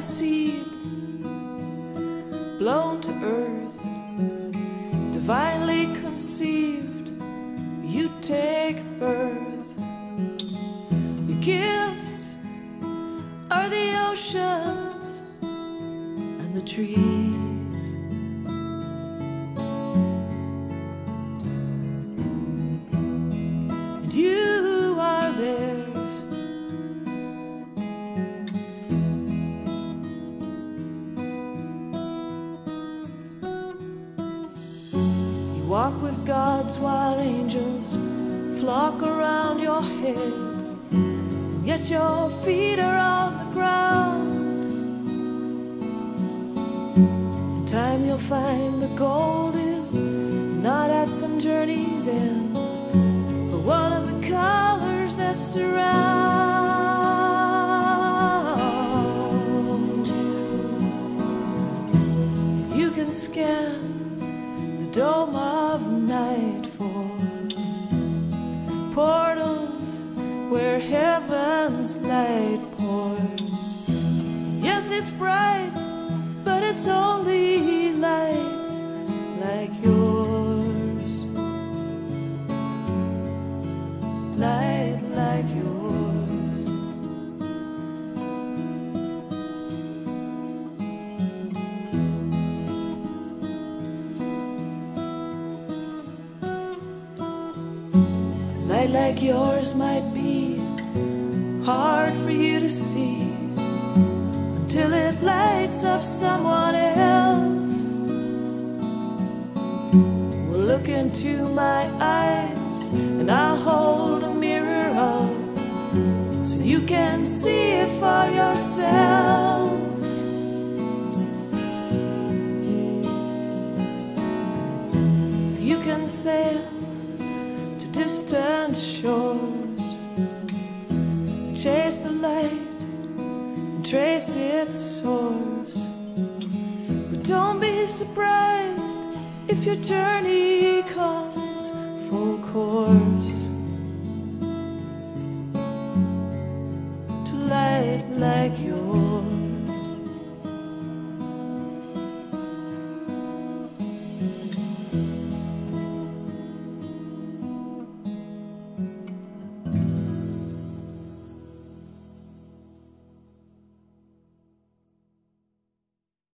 seed blown to earth, divinely conceived. You take birth. Your gifts are the oceans and the trees. With gods while angels flock around your head. Yet your feet are on the ground. In time you'll find the gold is not at some journey's end, but one of the colors that surround you. You can scan dome of night for portals where heaven's light pours. Yes, it's bright, but it's only light like yours. Light like yours. Light like yours might be hard for you to see until it lights up someone else. Look into my eyes and I'll hold a mirror up so you can see it for yourself. You can to distant shores, chase the light trace its source. But don't be surprised if your journey comes full course to light like yours.